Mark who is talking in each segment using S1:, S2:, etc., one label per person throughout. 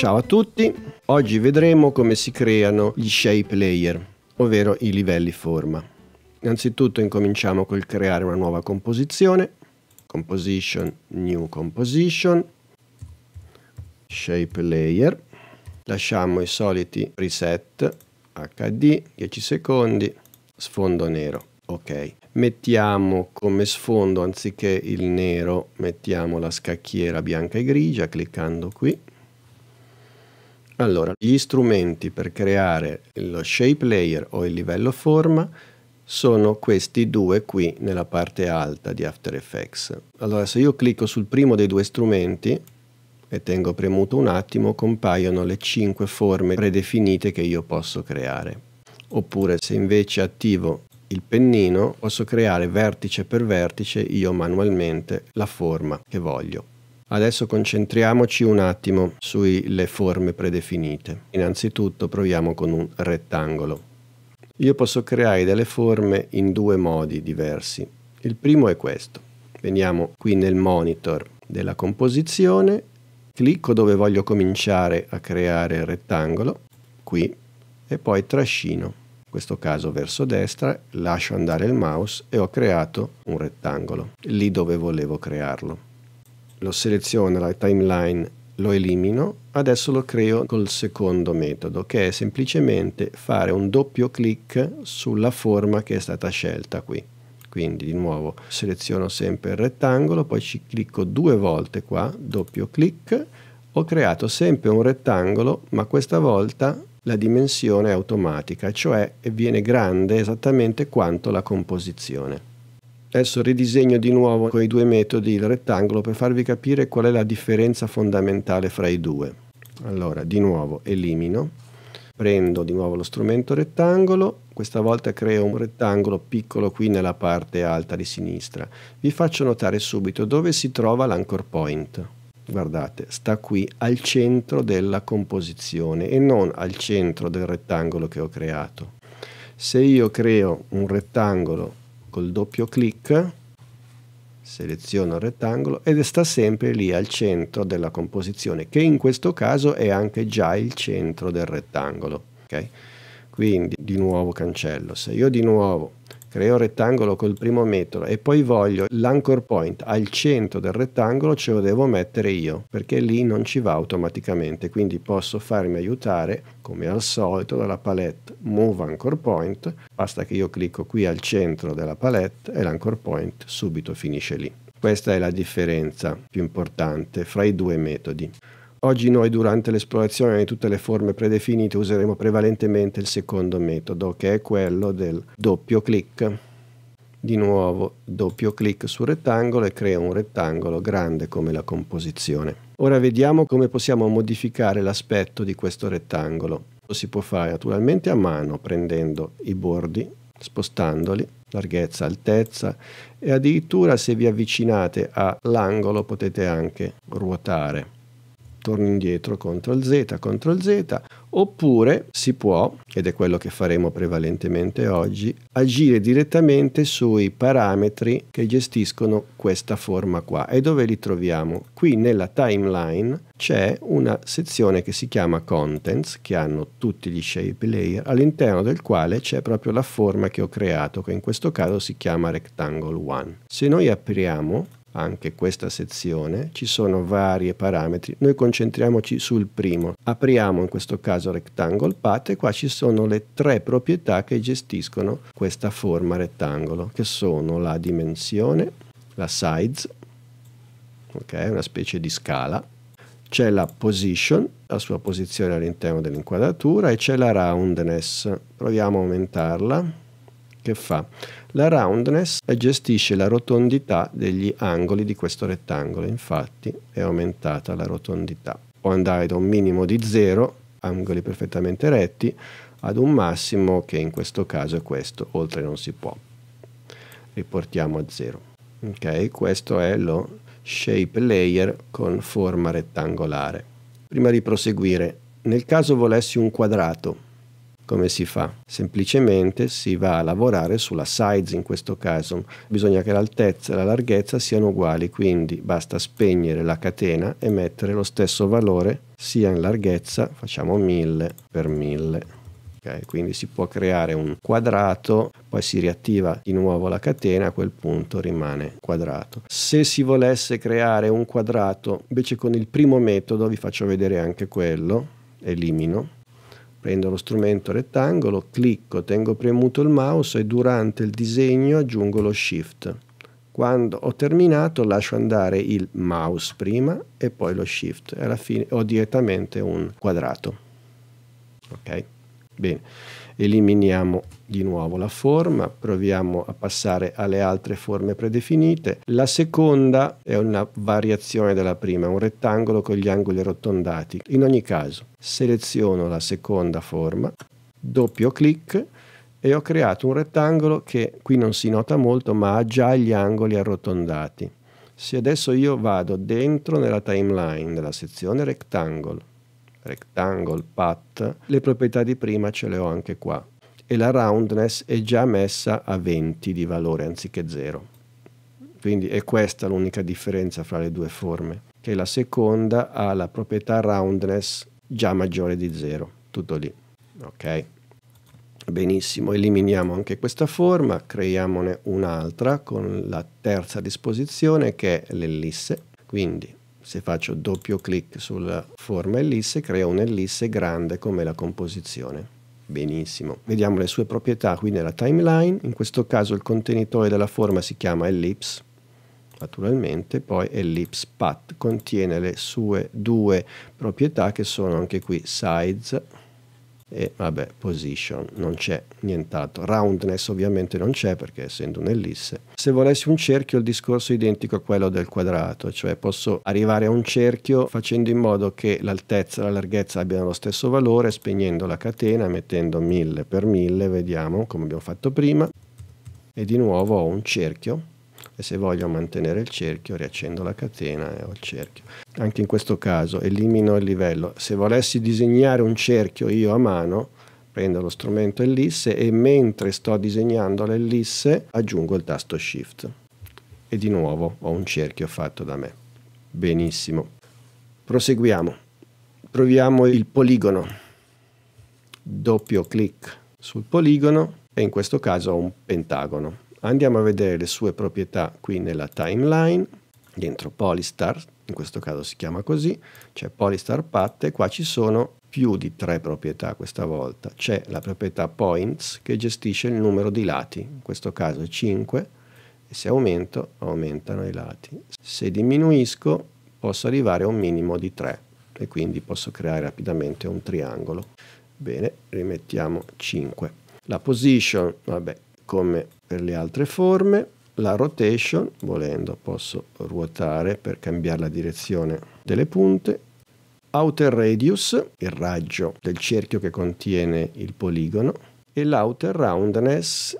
S1: Ciao a tutti, oggi vedremo come si creano gli shape layer, ovvero i livelli forma. Innanzitutto incominciamo col creare una nuova composizione, composition, new composition, shape layer, lasciamo i soliti preset HD, 10 secondi, sfondo nero, ok. Mettiamo come sfondo anziché il nero, mettiamo la scacchiera bianca e grigia cliccando qui. Allora, gli strumenti per creare lo shape layer o il livello forma sono questi due qui nella parte alta di After Effects. Allora, se io clicco sul primo dei due strumenti e tengo premuto un attimo, compaiono le cinque forme predefinite che io posso creare. Oppure se invece attivo il pennino posso creare vertice per vertice io manualmente la forma che voglio. Adesso concentriamoci un attimo sulle forme predefinite. Innanzitutto proviamo con un rettangolo. Io posso creare delle forme in due modi diversi. Il primo è questo. Veniamo qui nel monitor della composizione, clicco dove voglio cominciare a creare il rettangolo, qui, e poi trascino in questo caso verso destra, lascio andare il mouse e ho creato un rettangolo, lì dove volevo crearlo. Lo seleziono la timeline, lo elimino, adesso lo creo col secondo metodo che è semplicemente fare un doppio clic sulla forma che è stata scelta qui. Quindi di nuovo seleziono sempre il rettangolo, poi ci clicco due volte qua, doppio clic, ho creato sempre un rettangolo ma questa volta la dimensione automatica, cioè viene grande esattamente quanto la composizione. Adesso ridisegno di nuovo con i due metodi il rettangolo per farvi capire qual è la differenza fondamentale fra i due. Allora, di nuovo elimino, prendo di nuovo lo strumento rettangolo, questa volta creo un rettangolo piccolo qui nella parte alta di sinistra. Vi faccio notare subito dove si trova l'anchor point guardate, sta qui al centro della composizione e non al centro del rettangolo che ho creato. Se io creo un rettangolo col doppio clic, seleziono il rettangolo ed sta sempre lì al centro della composizione, che in questo caso è anche già il centro del rettangolo. Okay? Quindi di nuovo cancello. Se io di nuovo creo rettangolo col primo metodo e poi voglio l'anchor point al centro del rettangolo ce lo devo mettere io perché lì non ci va automaticamente. Quindi posso farmi aiutare come al solito dalla palette move anchor point. Basta che io clicco qui al centro della palette e l'anchor point subito finisce lì. Questa è la differenza più importante fra i due metodi Oggi noi durante l'esplorazione di tutte le forme predefinite useremo prevalentemente il secondo metodo che è quello del doppio clic. Di nuovo doppio clic sul rettangolo e crea un rettangolo grande come la composizione. Ora vediamo come possiamo modificare l'aspetto di questo rettangolo. Lo si può fare naturalmente a mano prendendo i bordi, spostandoli, larghezza, altezza e addirittura se vi avvicinate all'angolo potete anche ruotare torno indietro, CTRL Z, CTRL Z, oppure si può, ed è quello che faremo prevalentemente oggi, agire direttamente sui parametri che gestiscono questa forma qua. E dove li troviamo? Qui nella timeline c'è una sezione che si chiama Contents, che hanno tutti gli shape layer, all'interno del quale c'è proprio la forma che ho creato, che in questo caso si chiama Rectangle 1. Se noi apriamo anche questa sezione, ci sono vari parametri, noi concentriamoci sul primo, apriamo in questo caso Rectangle Path e qua ci sono le tre proprietà che gestiscono questa forma rettangolo, che sono la dimensione, la size, ok, una specie di scala, c'è la position, la sua posizione all'interno dell'inquadratura e c'è la roundness, proviamo a aumentarla, che fa? La roundness gestisce la rotondità degli angoli di questo rettangolo, infatti è aumentata la rotondità. Può andare da un minimo di 0, angoli perfettamente retti, ad un massimo che in questo caso è questo, oltre non si può. Riportiamo a 0. Ok, questo è lo shape layer con forma rettangolare. Prima di proseguire, nel caso volessi un quadrato, come si fa? Semplicemente si va a lavorare sulla size in questo caso. Bisogna che l'altezza e la larghezza siano uguali, quindi basta spegnere la catena e mettere lo stesso valore sia in larghezza, facciamo 1000 per 1000. Okay, quindi si può creare un quadrato, poi si riattiva di nuovo la catena, a quel punto rimane quadrato. Se si volesse creare un quadrato, invece con il primo metodo, vi faccio vedere anche quello, elimino, prendo lo strumento rettangolo, clicco, tengo premuto il mouse e durante il disegno aggiungo lo shift. Quando ho terminato lascio andare il mouse prima e poi lo shift e alla fine ho direttamente un quadrato. Ok? Bene, eliminiamo di nuovo la forma, proviamo a passare alle altre forme predefinite. La seconda è una variazione della prima, un rettangolo con gli angoli arrotondati. In ogni caso, seleziono la seconda forma, doppio clic e ho creato un rettangolo che qui non si nota molto ma ha già gli angoli arrotondati. Se adesso io vado dentro nella timeline della sezione rectangle rectangle, path, le proprietà di prima ce le ho anche qua e la roundness è già messa a 20 di valore anziché 0. Quindi è questa l'unica differenza fra le due forme, che la seconda ha la proprietà roundness già maggiore di 0, tutto lì. Ok? Benissimo, eliminiamo anche questa forma, creiamone un'altra con la terza disposizione che è l'ellisse. Quindi se faccio doppio clic sulla forma ellisse, crea un'ellisse grande come la composizione. Benissimo. Vediamo le sue proprietà qui nella timeline. In questo caso il contenitore della forma si chiama ellipse, naturalmente, poi ellipse path contiene le sue due proprietà che sono anche qui size e vabbè position non c'è nient'altro. Roundness ovviamente non c'è perché essendo un'ellisse se volessi un cerchio il discorso è identico a quello del quadrato cioè posso arrivare a un cerchio facendo in modo che l'altezza e la larghezza abbiano lo stesso valore spegnendo la catena mettendo 1000 per 1000 vediamo come abbiamo fatto prima. E di nuovo ho un cerchio e se voglio mantenere il cerchio riaccendo la catena e ho il cerchio. Anche in questo caso elimino il livello. Se volessi disegnare un cerchio io a mano, prendo lo strumento ellisse e mentre sto disegnando l'ellisse aggiungo il tasto shift e di nuovo ho un cerchio fatto da me. Benissimo. Proseguiamo. Proviamo il poligono. Doppio clic sul poligono e in questo caso ho un pentagono. Andiamo a vedere le sue proprietà qui nella timeline, dentro Polystar, in questo caso si chiama così, c'è Polystar Path e qua ci sono più di tre proprietà questa volta. C'è la proprietà Points che gestisce il numero di lati, in questo caso 5, e se aumento aumentano i lati. Se diminuisco posso arrivare a un minimo di 3 e quindi posso creare rapidamente un triangolo. Bene, rimettiamo 5. La position, vabbè, come per le altre forme. La rotation, volendo, posso ruotare per cambiare la direzione delle punte. Outer radius, il raggio del cerchio che contiene il poligono. E l'outer roundness,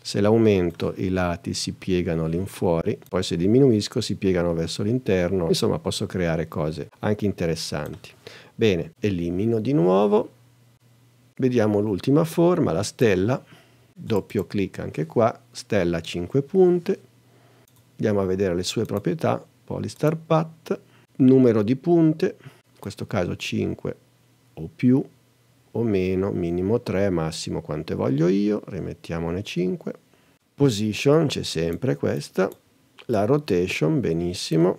S1: se l'aumento i lati si piegano all'infuori, poi se diminuisco si piegano verso l'interno. Insomma, posso creare cose anche interessanti. Bene, elimino di nuovo. Vediamo l'ultima forma, la stella doppio clic anche qua, stella 5 punte, andiamo a vedere le sue proprietà, Polystar Path, numero di punte, in questo caso 5 o più o meno, minimo 3, massimo quante voglio io, rimettiamone 5, position c'è sempre questa, la rotation benissimo,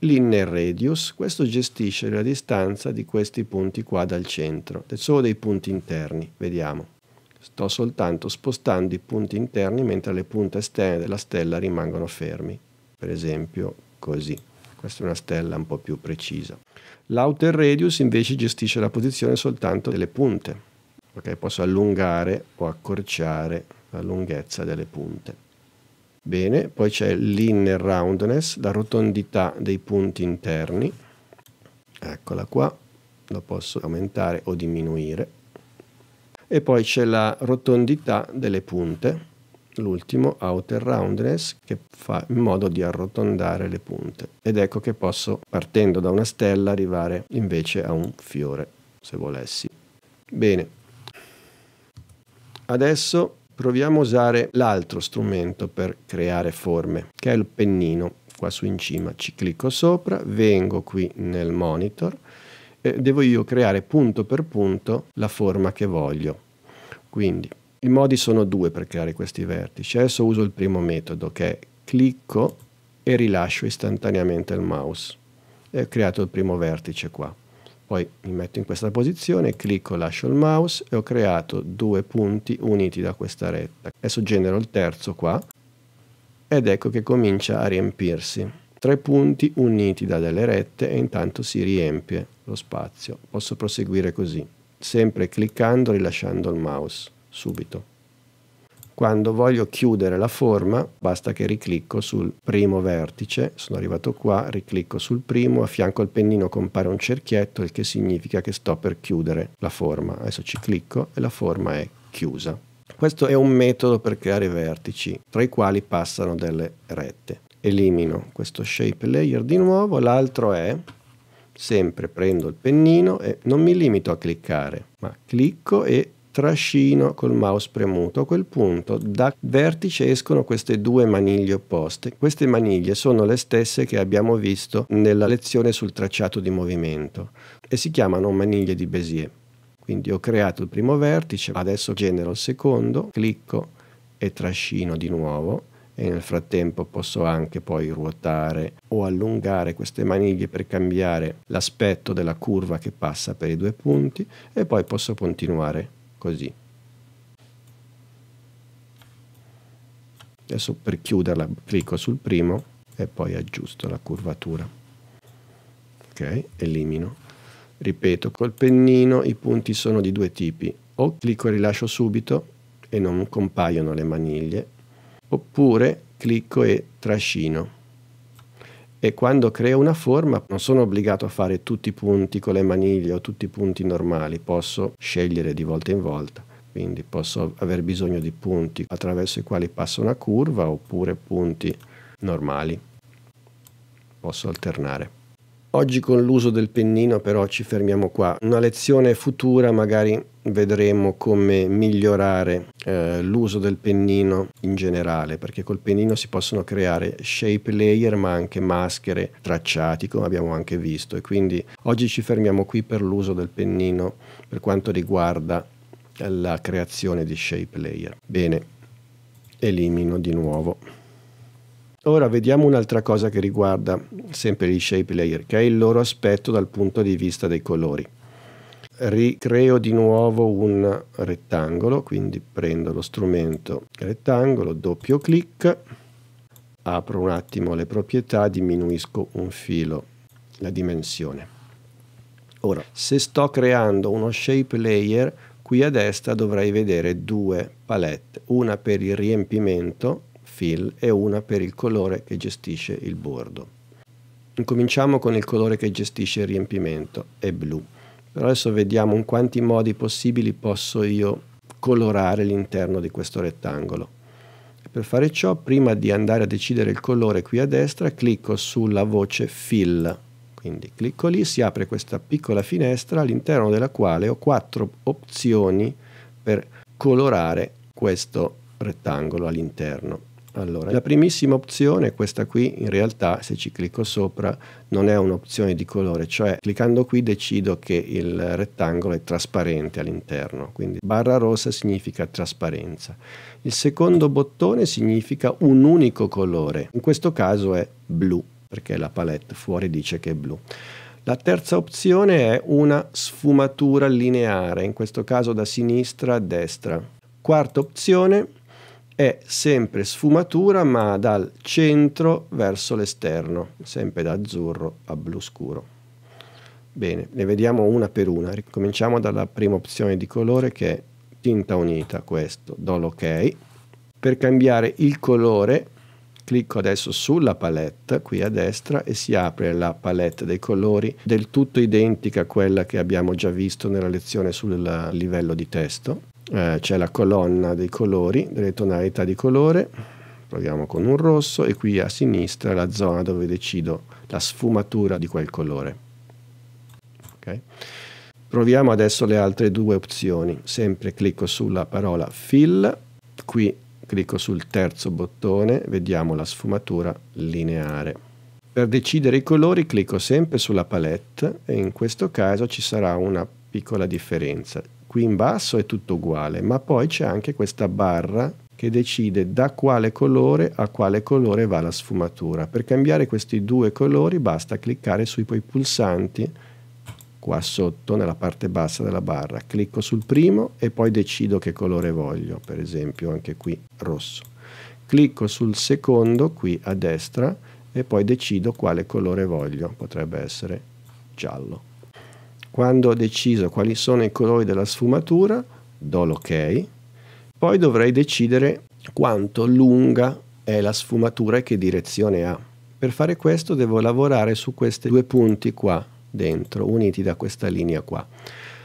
S1: l'inner radius, questo gestisce la distanza di questi punti qua dal centro, solo dei punti interni, vediamo. Sto soltanto spostando i punti interni mentre le punte esterne della stella rimangono fermi. Per esempio così. Questa è una stella un po' più precisa. L'outer radius invece gestisce la posizione soltanto delle punte. Ok, posso allungare o accorciare la lunghezza delle punte. Bene, poi c'è l'inner roundness, la rotondità dei punti interni. Eccola qua, lo posso aumentare o diminuire e poi c'è la rotondità delle punte, l'ultimo outer roundness che fa in modo di arrotondare le punte ed ecco che posso partendo da una stella arrivare invece a un fiore se volessi. Bene, adesso proviamo a usare l'altro strumento per creare forme, che è il pennino. Qua su in cima ci clicco sopra, vengo qui nel monitor e devo io creare punto per punto la forma che voglio. Quindi i modi sono due per creare questi vertici. Adesso uso il primo metodo che è clicco e rilascio istantaneamente il mouse. E ho creato il primo vertice qua. Poi mi metto in questa posizione, clicco, lascio il mouse e ho creato due punti uniti da questa retta. Adesso genero il terzo qua ed ecco che comincia a riempirsi. Tre punti uniti da delle rette e intanto si riempie lo spazio. Posso proseguire così, sempre cliccando e rilasciando il mouse, subito. Quando voglio chiudere la forma basta che riclicco sul primo vertice, sono arrivato qua, riclicco sul primo, a fianco al pennino compare un cerchietto, il che significa che sto per chiudere la forma. Adesso ci clicco e la forma è chiusa. Questo è un metodo per creare vertici, tra i quali passano delle rette. Elimino questo shape layer di nuovo, l'altro è sempre prendo il pennino e non mi limito a cliccare, ma clicco e trascino col mouse premuto. A quel punto da vertice escono queste due maniglie opposte. Queste maniglie sono le stesse che abbiamo visto nella lezione sul tracciato di movimento e si chiamano maniglie di Bézier. Quindi ho creato il primo vertice, adesso genero il secondo, clicco e trascino di nuovo e nel frattempo posso anche poi ruotare o allungare queste maniglie per cambiare l'aspetto della curva che passa per i due punti e poi posso continuare così. Adesso per chiuderla clicco sul primo e poi aggiusto la curvatura. Ok, elimino. Ripeto, col pennino i punti sono di due tipi. O clicco e rilascio subito e non compaiono le maniglie, oppure clicco e trascino. E quando creo una forma non sono obbligato a fare tutti i punti con le maniglie o tutti i punti normali, posso scegliere di volta in volta. Quindi posso aver bisogno di punti attraverso i quali passa una curva oppure punti normali. Posso alternare. Oggi con l'uso del pennino però ci fermiamo qua. Una lezione futura magari vedremo come migliorare eh, l'uso del pennino in generale, perché col pennino si possono creare shape layer ma anche maschere, tracciati come abbiamo anche visto e quindi oggi ci fermiamo qui per l'uso del pennino per quanto riguarda la creazione di shape layer. Bene, elimino di nuovo. Ora vediamo un'altra cosa che riguarda sempre gli shape layer, che è il loro aspetto dal punto di vista dei colori. Ricreo di nuovo un rettangolo, quindi prendo lo strumento rettangolo, doppio clic, apro un attimo le proprietà, diminuisco un filo la dimensione. Ora, se sto creando uno shape layer, qui a destra dovrei vedere due palette, una per il riempimento fill e una per il colore che gestisce il bordo. Incominciamo con il colore che gestisce il riempimento, è blu. Però adesso vediamo in quanti modi possibili posso io colorare l'interno di questo rettangolo. Per fare ciò, prima di andare a decidere il colore qui a destra, clicco sulla voce Fill. Quindi clicco lì, si apre questa piccola finestra all'interno della quale ho quattro opzioni per colorare questo rettangolo all'interno. Allora, la primissima opzione, questa qui, in realtà se ci clicco sopra non è un'opzione di colore, cioè cliccando qui decido che il rettangolo è trasparente all'interno, quindi barra rossa significa trasparenza. Il secondo bottone significa un unico colore, in questo caso è blu, perché la palette fuori dice che è blu. La terza opzione è una sfumatura lineare, in questo caso da sinistra a destra. Quarta opzione è sempre sfumatura ma dal centro verso l'esterno, sempre da azzurro a blu scuro. Bene, ne vediamo una per una. Ricominciamo dalla prima opzione di colore che è tinta unita, questo, do l'ok. Per cambiare il colore clicco adesso sulla palette qui a destra e si apre la palette dei colori del tutto identica a quella che abbiamo già visto nella lezione sul livello di testo eh, c'è la colonna dei colori, delle tonalità di colore, proviamo con un rosso e qui a sinistra la zona dove decido la sfumatura di quel colore. Okay. Proviamo adesso le altre due opzioni. Sempre clicco sulla parola Fill, qui clicco sul terzo bottone, vediamo la sfumatura lineare. Per decidere i colori clicco sempre sulla palette e in questo caso ci sarà una piccola differenza. Qui in basso è tutto uguale, ma poi c'è anche questa barra che decide da quale colore a quale colore va la sfumatura. Per cambiare questi due colori basta cliccare sui pulsanti qua sotto nella parte bassa della barra. Clicco sul primo e poi decido che colore voglio, per esempio anche qui rosso. Clicco sul secondo qui a destra e poi decido quale colore voglio, potrebbe essere giallo. Quando ho deciso quali sono i colori della sfumatura, do l'ok, poi dovrei decidere quanto lunga è la sfumatura e che direzione ha. Per fare questo devo lavorare su questi due punti qua, dentro, uniti da questa linea qua.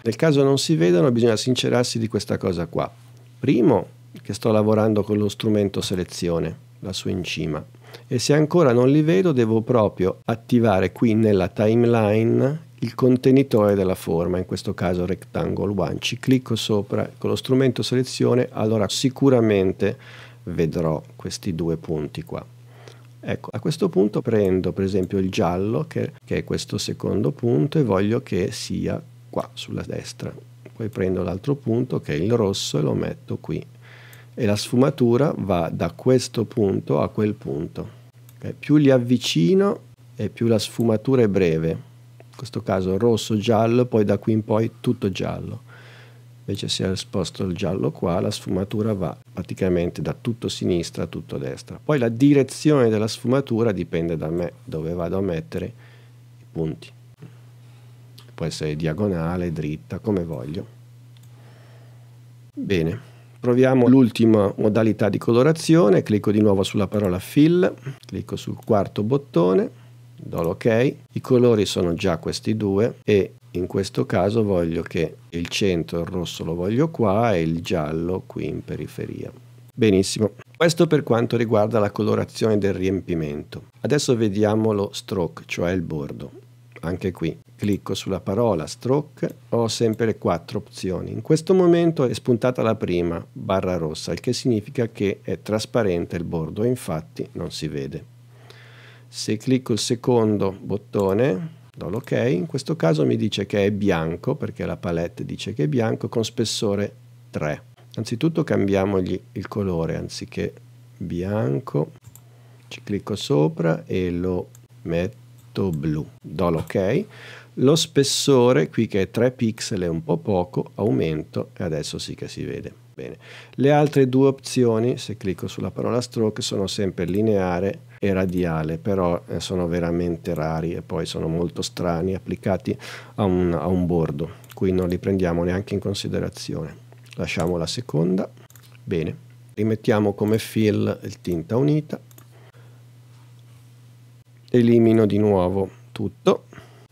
S1: Nel caso non si vedano bisogna sincerarsi di questa cosa qua. Primo, che sto lavorando con lo strumento selezione, la sua incima, e se ancora non li vedo devo proprio attivare qui nella timeline il contenitore della forma, in questo caso Rectangle 1. Ci clicco sopra con lo strumento selezione, allora sicuramente vedrò questi due punti qua. Ecco, a questo punto prendo per esempio il giallo, che, che è questo secondo punto, e voglio che sia qua sulla destra. Poi prendo l'altro punto, che è il rosso, e lo metto qui. E la sfumatura va da questo punto a quel punto. Okay? Più li avvicino e più la sfumatura è breve. In questo caso rosso-giallo, poi da qui in poi tutto giallo. Invece se sposto il giallo qua la sfumatura va praticamente da tutto sinistra a tutto destra. Poi la direzione della sfumatura dipende da me dove vado a mettere i punti. Può essere diagonale, dritta, come voglio. Bene proviamo l'ultima modalità di colorazione. Clicco di nuovo sulla parola fill clicco sul quarto bottone do l'ok i colori sono già questi due e in questo caso voglio che il centro, il rosso lo voglio qua e il giallo qui in periferia. Benissimo, questo per quanto riguarda la colorazione del riempimento. Adesso vediamo lo stroke, cioè il bordo. Anche qui clicco sulla parola stroke, ho sempre le quattro opzioni. In questo momento è spuntata la prima, barra rossa, il che significa che è trasparente il bordo infatti non si vede. Se clicco il secondo bottone, do l'ok, in questo caso mi dice che è bianco, perché la palette dice che è bianco, con spessore 3. Anzitutto cambiamogli il colore, anziché bianco, ci clicco sopra e lo metto blu. Do l'ok. Lo spessore, qui che è 3 pixel è un po' poco, aumento e adesso sì che si vede. Bene. Le altre due opzioni, se clicco sulla parola stroke, sono sempre lineare e radiale, però eh, sono veramente rari e poi sono molto strani applicati a un, a un bordo, qui non li prendiamo neanche in considerazione. Lasciamo la seconda. Bene. Rimettiamo come fill il tinta unita. Elimino di nuovo tutto.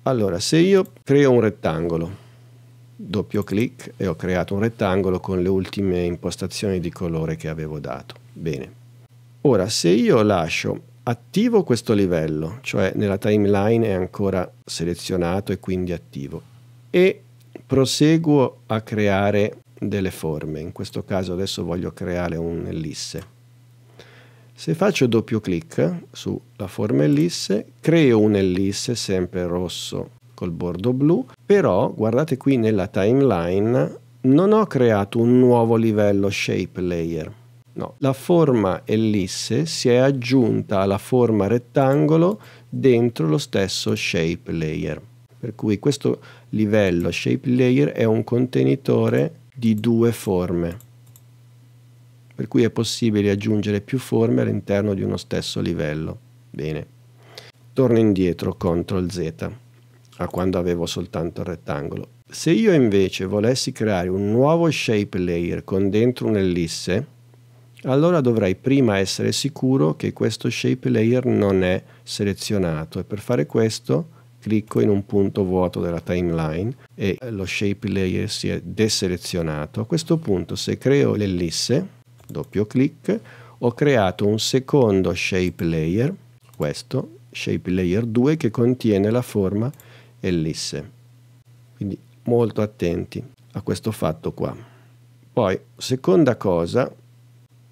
S1: Allora, se io creo un rettangolo doppio clic e ho creato un rettangolo con le ultime impostazioni di colore che avevo dato. Bene. Ora, se io lascio attivo questo livello, cioè nella timeline è ancora selezionato e quindi attivo, e proseguo a creare delle forme, in questo caso adesso voglio creare un'ellisse. Se faccio doppio clic sulla forma ellisse, creo un'ellisse sempre rosso col bordo blu, però guardate qui nella timeline non ho creato un nuovo livello shape layer. No, la forma ellisse si è aggiunta alla forma rettangolo dentro lo stesso shape layer. Per cui questo livello shape layer è un contenitore di due forme. Per cui è possibile aggiungere più forme all'interno di uno stesso livello. Bene. Torno indietro, CTRL Z a quando avevo soltanto il rettangolo. Se io invece volessi creare un nuovo shape layer con dentro un'ellisse, allora dovrei prima essere sicuro che questo shape layer non è selezionato e per fare questo clicco in un punto vuoto della timeline e lo shape layer si è deselezionato. A questo punto se creo l'ellisse, doppio clic, ho creato un secondo shape layer, questo, shape layer 2 che contiene la forma ellisse. Quindi molto attenti a questo fatto qua. Poi, seconda cosa,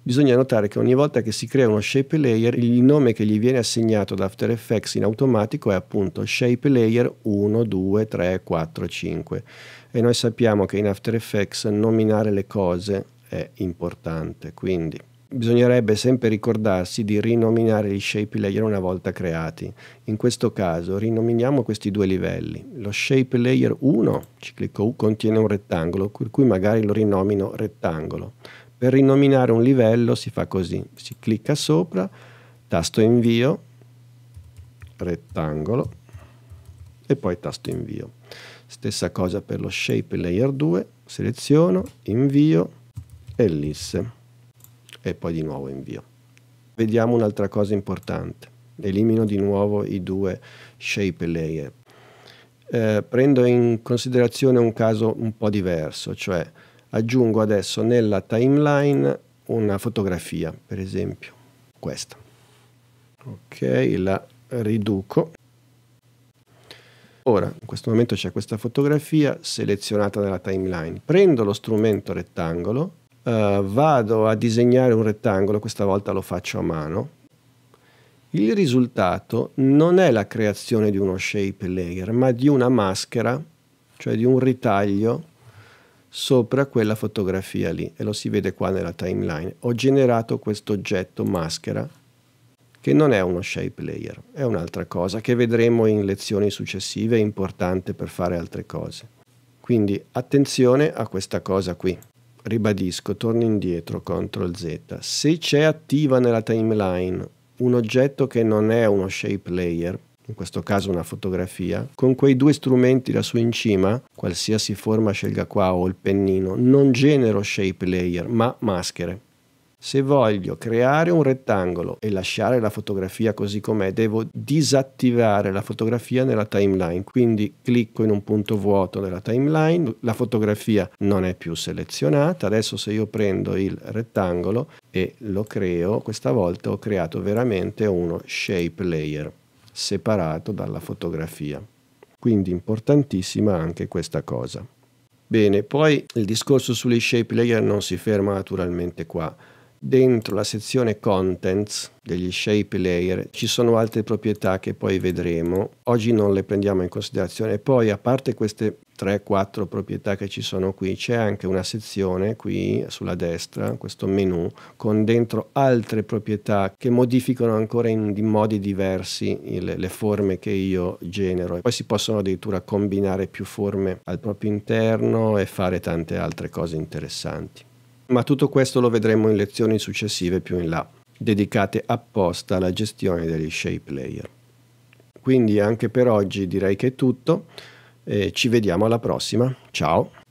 S1: bisogna notare che ogni volta che si crea uno shape layer, il nome che gli viene assegnato da After Effects in automatico è appunto shape layer 1, 2, 3, 4, 5. E noi sappiamo che in After Effects nominare le cose è importante, quindi bisognerebbe sempre ricordarsi di rinominare gli shape layer una volta creati. In questo caso rinominiamo questi due livelli. Lo shape layer 1, ci clicco U, contiene un rettangolo, per cui magari lo rinomino rettangolo. Per rinominare un livello si fa così, si clicca sopra, tasto invio, rettangolo e poi tasto invio. Stessa cosa per lo shape layer 2, seleziono, invio, ellisse e poi di nuovo invio. Vediamo un'altra cosa importante. Elimino di nuovo i due shape layer. Eh, prendo in considerazione un caso un po' diverso, cioè aggiungo adesso nella timeline una fotografia, per esempio questa. Ok, la riduco. Ora, in questo momento c'è questa fotografia selezionata nella timeline. Prendo lo strumento rettangolo Uh, vado a disegnare un rettangolo, questa volta lo faccio a mano. Il risultato non è la creazione di uno shape layer, ma di una maschera, cioè di un ritaglio sopra quella fotografia lì e lo si vede qua nella timeline. Ho generato questo oggetto maschera che non è uno shape layer, è un'altra cosa che vedremo in lezioni successive, è importante per fare altre cose. Quindi attenzione a questa cosa qui ribadisco, torno indietro, CTRL Z. Se c'è attiva nella timeline un oggetto che non è uno shape layer, in questo caso una fotografia, con quei due strumenti lassù in cima, qualsiasi forma scelga qua o il pennino, non genero shape layer, ma maschere. Se voglio creare un rettangolo e lasciare la fotografia così com'è, devo disattivare la fotografia nella timeline. Quindi clicco in un punto vuoto nella timeline, la fotografia non è più selezionata. Adesso se io prendo il rettangolo e lo creo, questa volta ho creato veramente uno shape layer separato dalla fotografia. Quindi importantissima anche questa cosa. Bene, poi il discorso sulle shape layer non si ferma naturalmente qua Dentro la sezione Contents degli shape layer ci sono altre proprietà che poi vedremo. Oggi non le prendiamo in considerazione. Poi, a parte queste 3-4 proprietà che ci sono qui, c'è anche una sezione qui sulla destra, questo menu, con dentro altre proprietà che modificano ancora in, in modi diversi il, le forme che io genero. Poi si possono addirittura combinare più forme al proprio interno e fare tante altre cose interessanti ma tutto questo lo vedremo in lezioni successive più in là, dedicate apposta alla gestione degli shape layer. Quindi anche per oggi direi che è tutto, ci vediamo alla prossima, ciao!